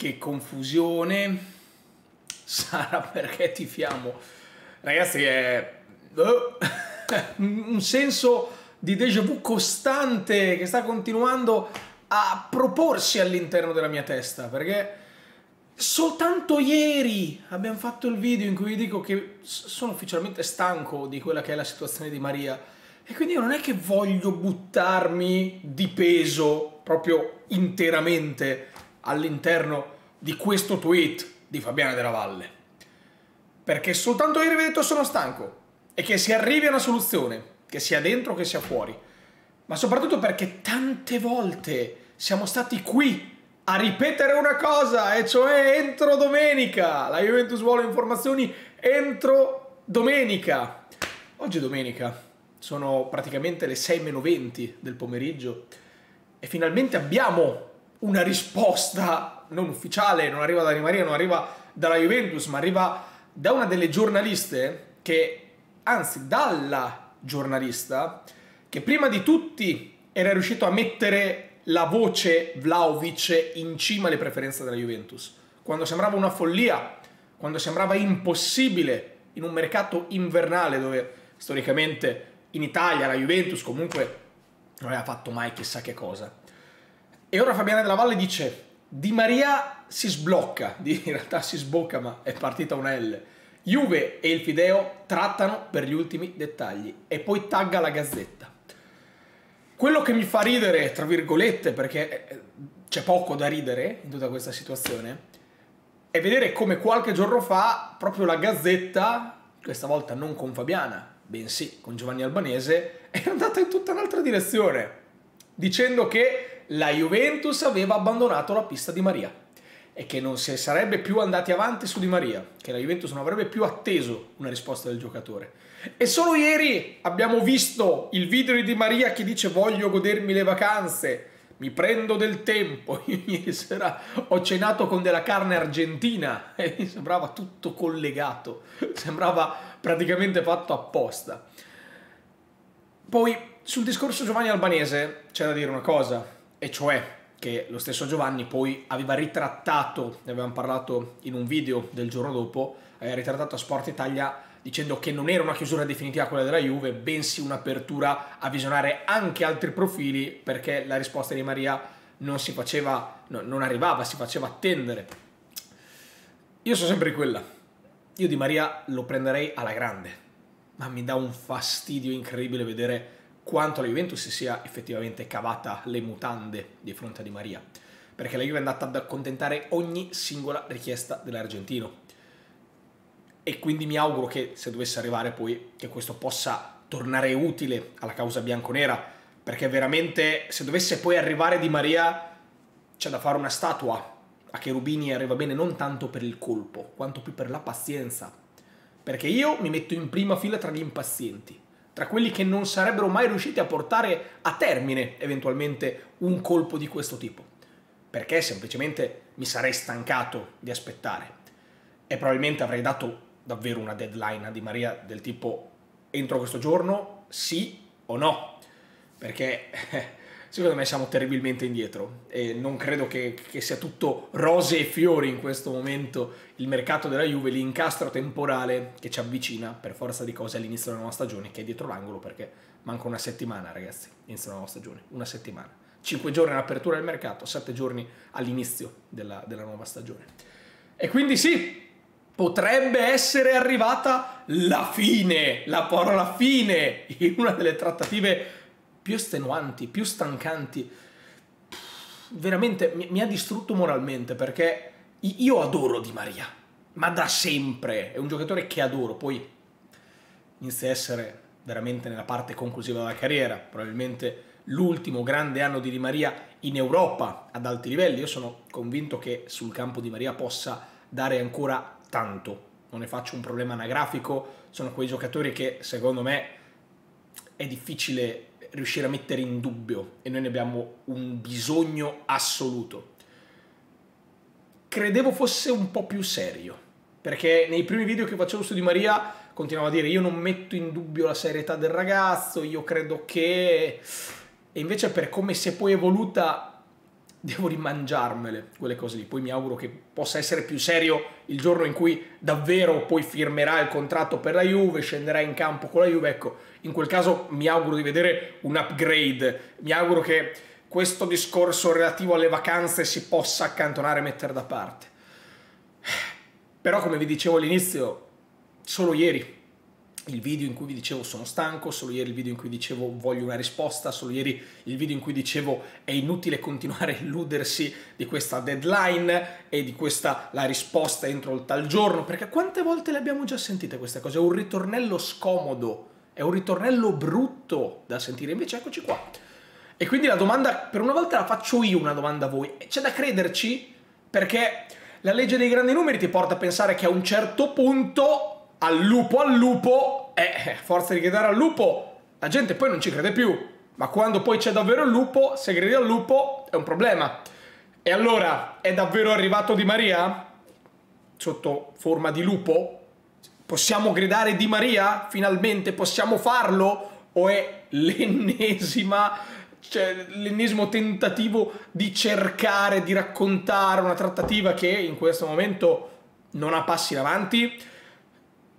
che confusione. Sarà perché tifiamo. Ragazzi, è oh, un senso di déjà vu costante che sta continuando a proporsi all'interno della mia testa. Perché soltanto ieri abbiamo fatto il video in cui vi dico che sono ufficialmente stanco di quella che è la situazione di Maria. E quindi io non è che voglio buttarmi di peso proprio interamente all'interno di questo tweet di Fabiana della Valle. Perché soltanto ieri vi ho detto sono stanco e che si arrivi a una soluzione, che sia dentro che sia fuori. Ma soprattutto perché tante volte siamo stati qui a ripetere una cosa, e cioè entro domenica. La Juventus vuole informazioni entro domenica. Oggi è domenica, sono praticamente le 6 meno 20 del pomeriggio e finalmente abbiamo una risposta non ufficiale, non arriva da Di Maria, non arriva dalla Juventus, ma arriva da una delle giornaliste che, anzi dalla giornalista, che prima di tutti era riuscito a mettere la voce Vlaovic in cima alle preferenze della Juventus. Quando sembrava una follia, quando sembrava impossibile in un mercato invernale dove storicamente in Italia la Juventus comunque non aveva fatto mai chissà che cosa. E ora Fabiana della Valle dice Di Maria si sblocca, in realtà si sbocca ma è partita una L. Juve e il Fideo trattano per gli ultimi dettagli e poi tagga la gazzetta. Quello che mi fa ridere, tra virgolette, perché eh, c'è poco da ridere in tutta questa situazione, è vedere come qualche giorno fa proprio la gazzetta, questa volta non con Fabiana, bensì con Giovanni Albanese, è andata in tutta un'altra direzione, dicendo che la Juventus aveva abbandonato la pista di Maria e che non si sarebbe più andati avanti su Di Maria, che la Juventus non avrebbe più atteso una risposta del giocatore. E solo ieri abbiamo visto il video di Di Maria che dice voglio godermi le vacanze, mi prendo del tempo. Io ieri sera ho cenato con della carne argentina e mi sembrava tutto collegato, sembrava praticamente fatto apposta. Poi sul discorso Giovanni Albanese c'è da dire una cosa e cioè che lo stesso Giovanni poi aveva ritrattato, ne avevamo parlato in un video del giorno dopo, aveva ritrattato a Sport Italia dicendo che non era una chiusura definitiva quella della Juve, bensì un'apertura a visionare anche altri profili perché la risposta di Maria non si faceva, no, non arrivava, si faceva attendere. Io sono sempre quella. Io di Maria lo prenderei alla grande, ma mi dà un fastidio incredibile vedere quanto la Juventus si sia effettivamente cavata le mutande di fronte a Di Maria, perché la Juve è andata ad accontentare ogni singola richiesta dell'argentino. E quindi mi auguro che se dovesse arrivare poi che questo possa tornare utile alla causa bianconera, perché veramente se dovesse poi arrivare Di Maria c'è da fare una statua a Cherubini arriva bene non tanto per il colpo, quanto più per la pazienza. Perché io mi metto in prima fila tra gli impazienti tra quelli che non sarebbero mai riusciti a portare a termine eventualmente un colpo di questo tipo, perché semplicemente mi sarei stancato di aspettare. E probabilmente avrei dato davvero una deadline a Di Maria del tipo entro questo giorno sì o no, perché secondo me siamo terribilmente indietro e non credo che, che, sia tutto rose e fiori in questo momento il mercato della Juve, l'incastro temporale che ci avvicina per forza di cose all'inizio della nuova stagione che è dietro l'angolo perché manca una settimana ragazzi, inizio della nuova stagione, una settimana. 5 giorni all'apertura del mercato, 7 giorni all'inizio della, della nuova stagione. E quindi sì, potrebbe essere arrivata la fine, la parola fine in una delle trattative più estenuanti, più stancanti. Veramente mi, mi ha distrutto moralmente perché io adoro Di Maria, ma da sempre. È un giocatore che adoro. Poi inizia a essere veramente nella parte conclusiva della carriera, probabilmente l'ultimo grande anno di Di Maria in Europa ad alti livelli. Io sono convinto che sul campo Di Maria possa dare ancora tanto. Non ne faccio un problema anagrafico, sono quei giocatori che secondo me è difficile riuscire a mettere in dubbio e noi ne abbiamo un bisogno assoluto. Credevo fosse un po' più serio, perché nei primi video che facevo su Di Maria continuavo a dire io non metto in dubbio la serietà del ragazzo, io credo che... E invece per come si è poi evoluta devo rimangiarmele quelle cose lì. Poi mi auguro che possa essere più serio il giorno in cui davvero poi firmerà il contratto per la Juve, scenderà in campo con la Juve. Ecco, in quel caso mi auguro di vedere un upgrade. Mi auguro che questo discorso relativo alle vacanze si possa accantonare e mettere da parte. Però come vi dicevo all'inizio, solo ieri il video in cui vi dicevo sono stanco, solo ieri il video in cui dicevo voglio una risposta, solo ieri il video in cui dicevo è inutile continuare a illudersi di questa deadline e di questa la risposta entro il tal giorno, perché quante volte le abbiamo già sentite queste cose? È un ritornello scomodo, è un ritornello brutto da sentire, invece eccoci qua. E quindi la domanda, per una volta la faccio io una domanda a voi, c'è da crederci? Perché la legge dei grandi numeri ti porta a pensare che a un certo punto al lupo al lupo, eh, forza di gridare al lupo, la gente poi non ci crede più. Ma quando poi c'è davvero il lupo, se gridi al lupo è un problema. E allora, è davvero arrivato Di Maria? Sotto forma di lupo? Possiamo gridare Di Maria? Finalmente possiamo farlo? O è l'ennesima, cioè l'ennesimo tentativo di cercare di raccontare una trattativa che in questo momento non ha passi in avanti?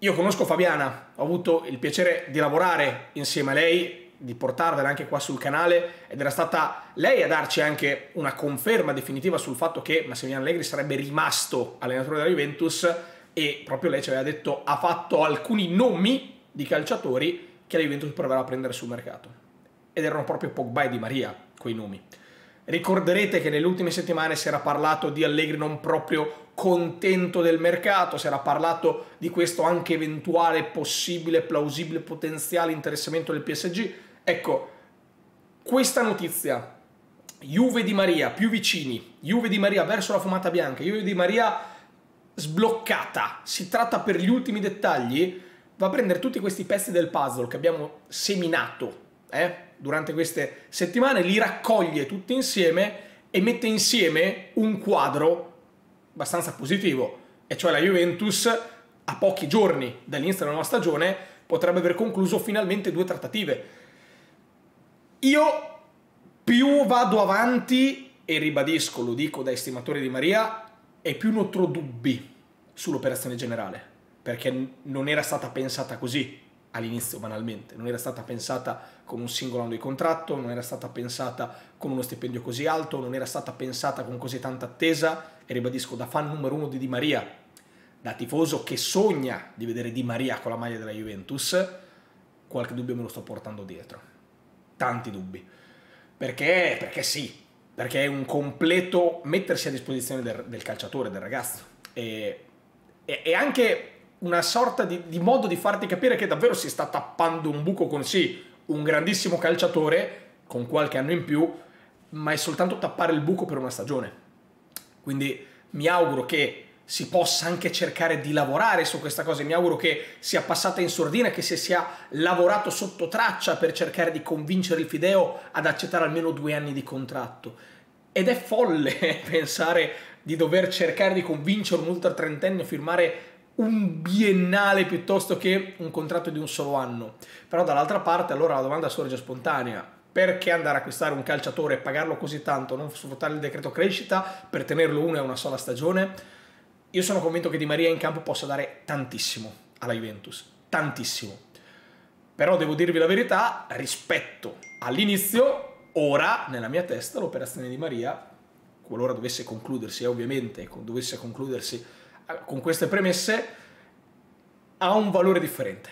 Io conosco Fabiana, ho avuto il piacere di lavorare insieme a lei, di portarvela anche qua sul canale ed era stata lei a darci anche una conferma definitiva sul fatto che Massimiliano Allegri sarebbe rimasto allenatore della Juventus e proprio lei ci aveva detto ha fatto alcuni nomi di calciatori che la Juventus proverà a prendere sul mercato ed erano proprio Pogba e Di Maria quei nomi. Ricorderete che nelle ultime settimane si era parlato di Allegri non proprio contento del mercato, si era parlato di questo anche eventuale, possibile, plausibile, potenziale interessamento del PSG. Ecco, questa notizia, Juve di Maria più vicini, Juve di Maria verso la fumata bianca, Juve di Maria sbloccata, si tratta per gli ultimi dettagli, va a prendere tutti questi pezzi del puzzle che abbiamo seminato eh, durante queste settimane, li raccoglie tutti insieme e mette insieme un quadro abbastanza positivo, e cioè la Juventus a pochi giorni dall'inizio della nuova stagione potrebbe aver concluso finalmente due trattative. Io più vado avanti, e ribadisco, lo dico da estimatore di Maria, e più nutro dubbi sull'operazione generale, perché non era stata pensata così all'inizio banalmente, non era stata pensata con un singolo anno di contratto, non era stata pensata con uno stipendio così alto, non era stata pensata con così tanta attesa e ribadisco da fan numero uno di Di Maria, da tifoso che sogna di vedere Di Maria con la maglia della Juventus, qualche dubbio me lo sto portando dietro, tanti dubbi, perché, perché sì, perché è un completo mettersi a disposizione del, del calciatore, del ragazzo. E, e, e anche una sorta di, di, modo di farti capire che davvero si sta tappando un buco con sì, un grandissimo calciatore con qualche anno in più, ma è soltanto tappare il buco per una stagione. Quindi mi auguro che si possa anche cercare di lavorare su questa cosa, mi auguro che sia passata in sordina, che si sia lavorato sotto traccia per cercare di convincere il Fideo ad accettare almeno due anni di contratto. Ed è folle pensare di dover cercare di convincere un ultra trentenne a firmare un biennale piuttosto che un contratto di un solo anno. Però dall'altra parte allora la domanda sorge spontanea. Perché andare a acquistare un calciatore e pagarlo così tanto, non sfruttare il decreto crescita per tenerlo uno e una sola stagione? Io sono convinto che Di Maria in campo possa dare tantissimo alla Juventus, tantissimo. Però devo dirvi la verità, rispetto all'inizio, ora nella mia testa l'operazione di Maria, qualora dovesse concludersi, ovviamente dovesse concludersi con queste premesse ha un valore differente.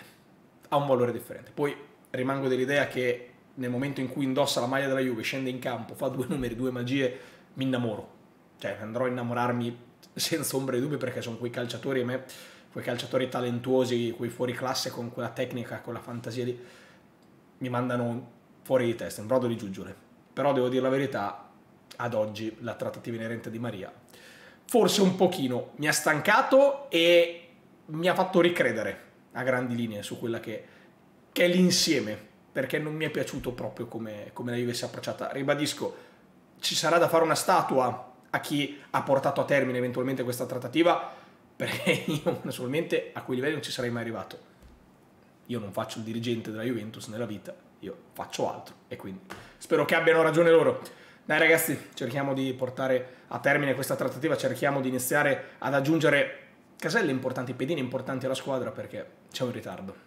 Ha un valore differente. Poi rimango dell'idea che nel momento in cui indossa la maglia della Juve, scende in campo, fa due numeri, due magie, mi innamoro. Cioè andrò a innamorarmi senza ombra di dubbio perché sono quei calciatori a me, quei calciatori talentuosi, quei fuori classe con quella tecnica, con la fantasia lì, mi mandano fuori di testa, un brodo di giuggiole. Però devo dire la verità, ad oggi la trattativa inerente di Maria forse un pochino mi ha stancato e mi ha fatto ricredere a grandi linee su quella che, che è l'insieme, perché non mi è piaciuto proprio come, come la Juve si è approcciata. Ribadisco, ci sarà da fare una statua a chi ha portato a termine eventualmente questa trattativa, perché io personalmente a quei livelli non ci sarei mai arrivato. Io non faccio il dirigente della Juventus nella vita, io faccio altro e quindi spero che abbiano ragione loro. Dai ragazzi, cerchiamo di portare a termine questa trattativa, cerchiamo di iniziare ad aggiungere caselle importanti, pedine importanti alla squadra perché c'è un ritardo.